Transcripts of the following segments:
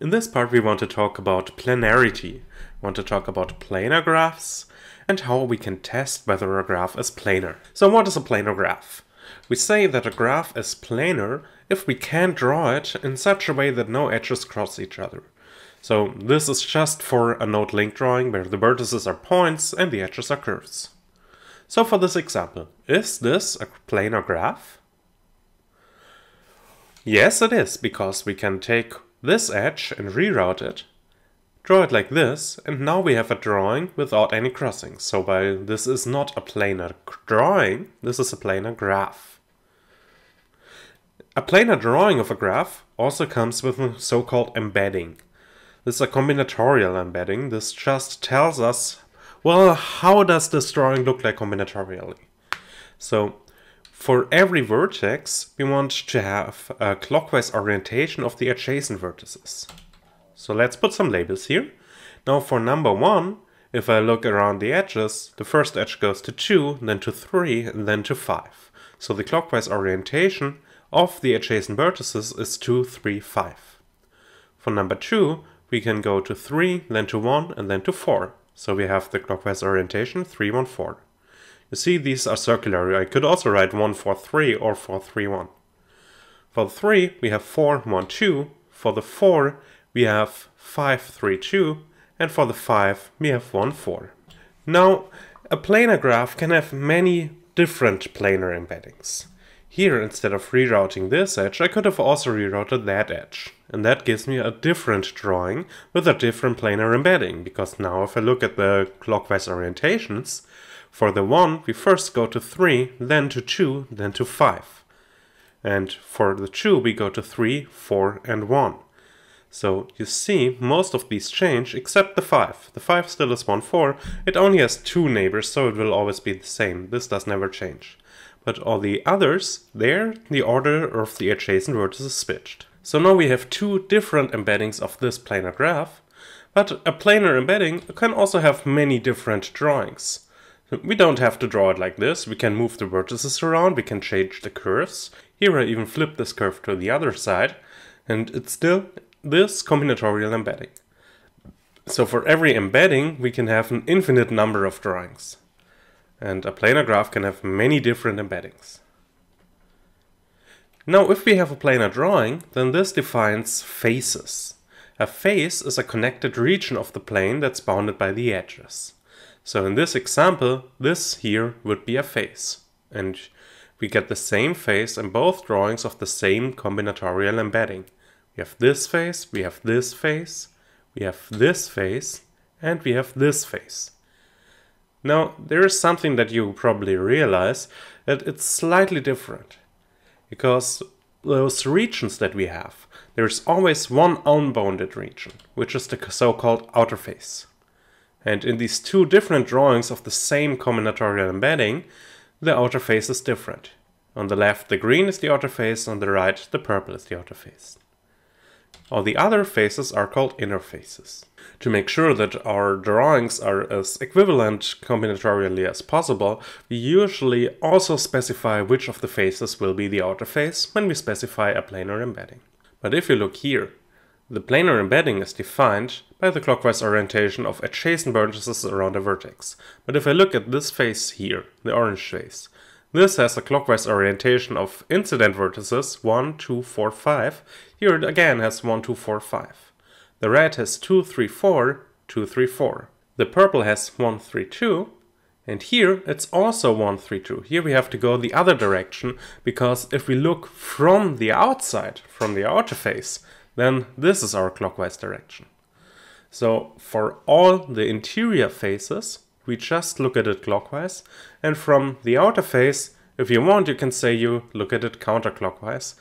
In this part we want to talk about planarity, we want to talk about planar graphs, and how we can test whether a graph is planar. So what is a planar graph? We say that a graph is planar if we can draw it in such a way that no edges cross each other. So this is just for a node link drawing where the vertices are points and the edges are curves. So for this example, is this a planar graph? Yes, it is, because we can take this edge and reroute it, draw it like this, and now we have a drawing without any crossings. So while this is not a planar drawing, this is a planar graph. A planar drawing of a graph also comes with a so-called embedding. This is a combinatorial embedding. This just tells us, well, how does this drawing look like combinatorially? So for every vertex, we want to have a clockwise orientation of the adjacent vertices. So let's put some labels here. Now for number one, if I look around the edges, the first edge goes to 2, then to 3, and then to 5. So the clockwise orientation of the adjacent vertices is 2, 3, 5. For number 2, we can go to 3, then to 1, and then to 4. So we have the clockwise orientation 3, 1, 4. You see these are circular. I could also write 1, 4, 3 or 4, 3, 1. For the 3 we have 4, 1, 2. For the 4 we have 5, 3, 2. And for the 5 we have 1, 4. Now a planar graph can have many different planar embeddings. Here, instead of rerouting this edge, I could have also rerouted that edge. And that gives me a different drawing with a different planar embedding, because now if I look at the clockwise orientations, for the 1, we first go to 3, then to 2, then to 5. And for the 2, we go to 3, 4, and 1. So you see, most of these change except the 5. The 5 still is 1, 4. It only has two neighbors, so it will always be the same. This does never change. But all the others, there, the order of the adjacent vertices is switched. So now we have two different embeddings of this planar graph, but a planar embedding can also have many different drawings. We don't have to draw it like this, we can move the vertices around, we can change the curves. Here I even flip this curve to the other side, and it's still this combinatorial embedding. So for every embedding, we can have an infinite number of drawings. And a planar graph can have many different embeddings. Now, if we have a planar drawing, then this defines faces. A face is a connected region of the plane that's bounded by the edges. So in this example, this here would be a face. And we get the same face in both drawings of the same combinatorial embedding. We have this face, we have this face, we have this face, and we have this face. Now, there is something that you probably realize that it's slightly different. Because those regions that we have, there is always one unbounded region, which is the so-called outer face. And in these two different drawings of the same combinatorial embedding, the outer face is different. On the left, the green is the outer face, on the right, the purple is the outer face. All the other faces are called inner faces. To make sure that our drawings are as equivalent combinatorially as possible, we usually also specify which of the faces will be the outer face when we specify a planar embedding. But if you look here, the planar embedding is defined by the clockwise orientation of adjacent vertices around a vertex. But if I look at this face here, the orange face, this has a clockwise orientation of incident vertices 1, 2, 4, 5. Here it again has 1, 2, 4, 5. The red has 2, 3, 4, 2, 3, 4. The purple has 1, 3, 2. And here it's also 1, 3, 2. Here we have to go the other direction because if we look from the outside, from the outer face, then this is our clockwise direction. So for all the interior faces, we just look at it clockwise, and from the outer face, if you want, you can say you look at it counterclockwise,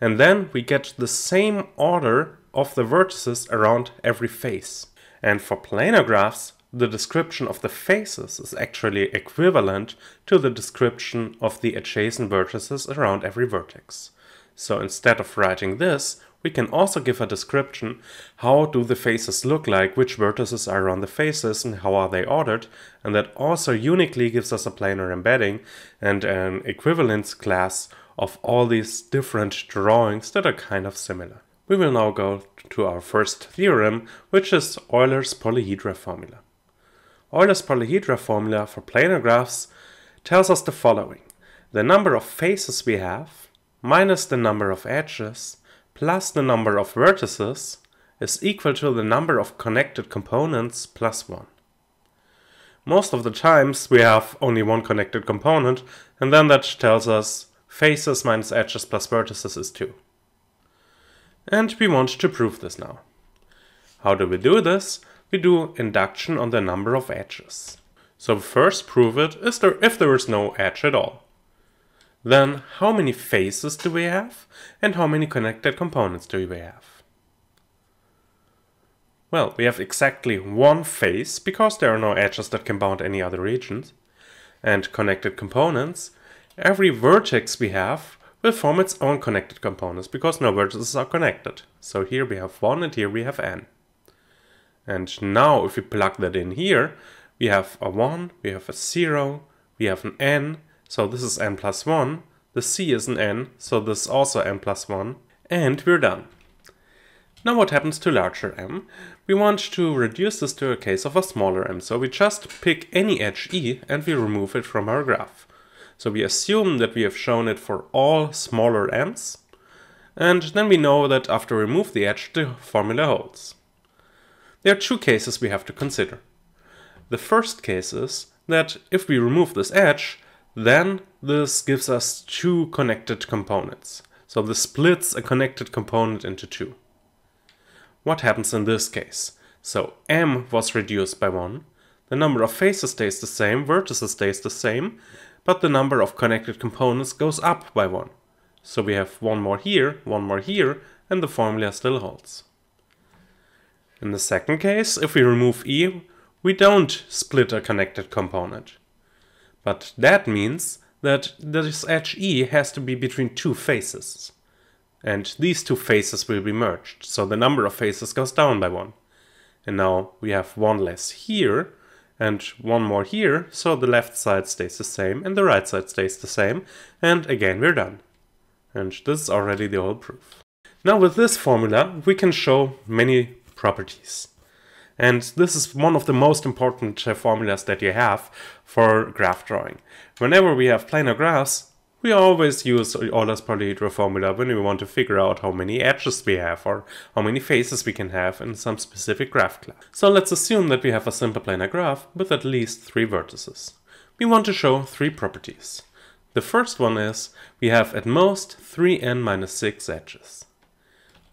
and then we get the same order of the vertices around every face. And for planar graphs, the description of the faces is actually equivalent to the description of the adjacent vertices around every vertex. So instead of writing this, we can also give a description, how do the faces look like, which vertices are on the faces and how are they ordered, and that also uniquely gives us a planar embedding and an equivalence class of all these different drawings that are kind of similar. we will now go to our first theorem, which is Euler's polyhedra formula. Euler's polyhedra formula for planar graphs tells us the following. The number of faces we have minus the number of edges plus the number of vertices is equal to the number of connected components plus 1. Most of the times we have only one connected component and then that tells us faces minus edges plus vertices is 2. And we want to prove this now. How do we do this? We do induction on the number of edges. So first prove it is there if there is no edge at all. Then how many faces do we have and how many connected components do we have? Well, we have exactly one face because there are no edges that can bound any other regions. And connected components, every vertex we have will form its own connected components because no vertices are connected. So here we have 1 and here we have n. And now if we plug that in here, we have a 1, we have a 0, we have an n, so this is n plus 1, the c is an n, so this is also n plus 1, and we're done. Now what happens to larger m? We want to reduce this to a case of a smaller m, so we just pick any edge e and we remove it from our graph. So we assume that we have shown it for all smaller m's, and then we know that after remove the edge, the formula holds. There are two cases we have to consider. The first case is that if we remove this edge, then this gives us two connected components. So this splits a connected component into two. What happens in this case? So m was reduced by 1, the number of faces stays the same, vertices stays the same, but the number of connected components goes up by one. So we have one more here, one more here, and the formula still holds. In the second case, if we remove E, we don't split a connected component. But that means that this edge E has to be between two faces. And these two faces will be merged, so the number of faces goes down by one. And now we have one less here, and one more here, so the left side stays the same and the right side stays the same, and again we're done. And this is already the whole proof. Now with this formula we can show many properties. And this is one of the most important uh, formulas that you have for graph drawing. Whenever we have planar graphs, we always use Euler's polyhedra formula when we want to figure out how many edges we have or how many faces we can have in some specific graph class. So let's assume that we have a simple planar graph with at least three vertices. We want to show three properties. The first one is we have at most 3n minus 6 edges.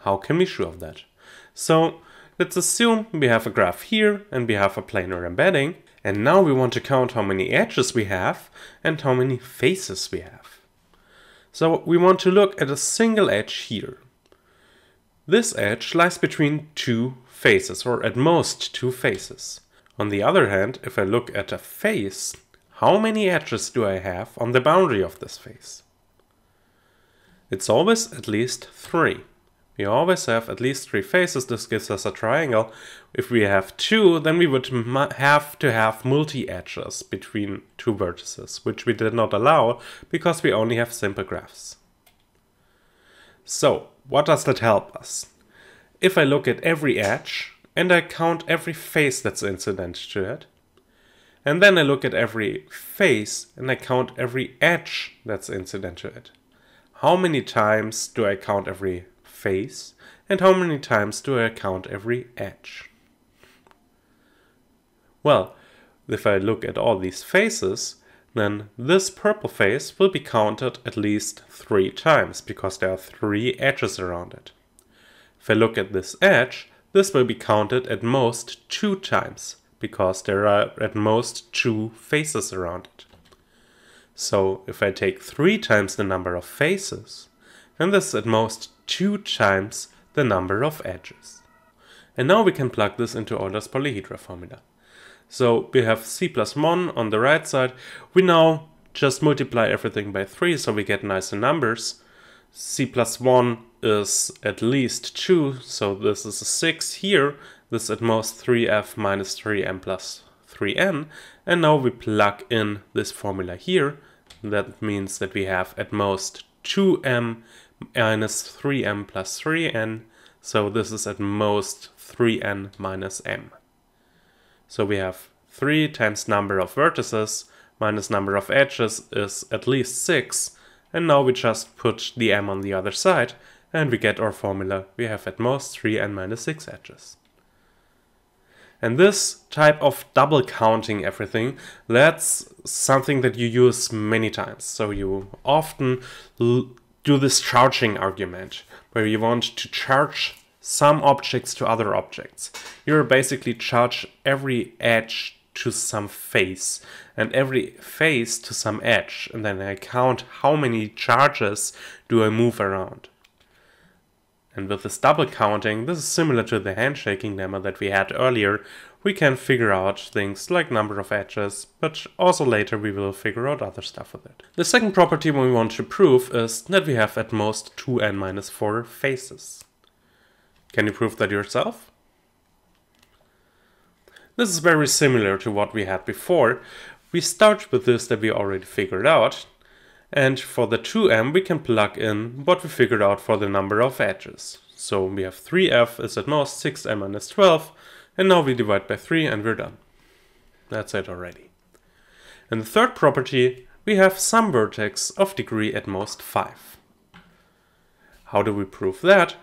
How can we show that? So let's assume we have a graph here and we have a planar embedding and now we want to count how many edges we have and how many faces we have. So we want to look at a single edge here. This edge lies between two faces, or at most two faces. On the other hand, if I look at a face, how many edges do I have on the boundary of this face? It's always at least three. We always have at least three faces, this gives us a triangle. If we have two, then we would have to have multi-edges between two vertices, which we did not allow because we only have simple graphs. So, what does that help us? If I look at every edge, and I count every face that's incident to it, and then I look at every face and I count every edge that's incident to it. How many times do I count every face and how many times do I count every edge? Well, if I look at all these faces, then this purple face will be counted at least three times because there are three edges around it. If I look at this edge, this will be counted at most two times because there are at most two faces around it. So if I take three times the number of faces, then this is at most two times the number of edges. And now we can plug this into Euler's polyhedra formula. So we have c plus 1 on the right side. We now just multiply everything by 3 so we get nicer numbers. c plus 1 is at least 2, so this is a 6 here. This is at most 3f minus 3m plus 3n. And now we plug in this formula here. That means that we have at most 2m minus 3m plus 3n So this is at most 3n minus m. So we have 3 times number of vertices minus number of edges is at least 6. And now we just put the m on the other side and we get our formula. We have at most 3n minus 6 edges. And this type of double counting everything, that's something that you use many times. So you often do this charging argument, where you want to charge some objects to other objects. You basically charge every edge to some face and every face to some edge and then I count how many charges do I move around. And with this double counting, this is similar to the handshaking lemma that we had earlier. We can figure out things like number of edges, but also later we will figure out other stuff with it. The second property we want to prove is that we have at most 2n minus 4 faces. Can you prove that yourself? This is very similar to what we had before. We start with this that we already figured out, and for the 2m, we can plug in what we figured out for the number of edges. So we have 3f is at most 6m minus 12, and now we divide by 3 and we're done. That's it already. In the third property, we have some vertex of degree at most 5. How do we prove that?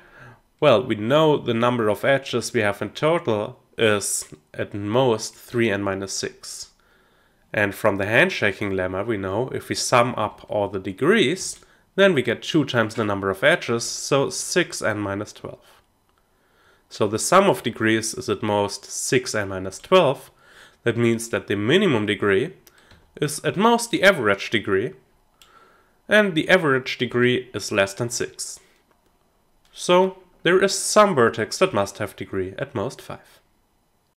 Well, we know the number of edges we have in total is at most 3 and minus 6. And from the handshaking lemma, we know if we sum up all the degrees, then we get 2 times the number of edges, so 6n minus 12. So the sum of degrees is at most 6n minus 12. That means that the minimum degree is at most the average degree, and the average degree is less than 6. So there is some vertex that must have degree at most 5.